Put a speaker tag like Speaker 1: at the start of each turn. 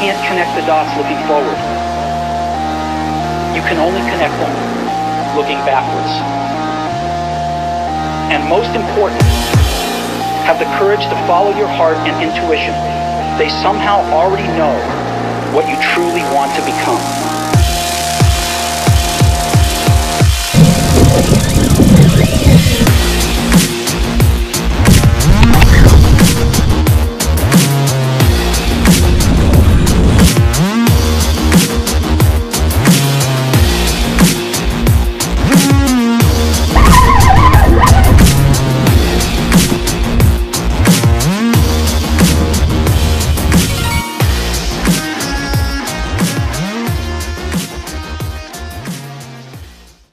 Speaker 1: Can't connect the dots looking forward. You can only connect them looking backwards. And most important, have the courage to follow your heart and intuition. They somehow already know what you truly want to become.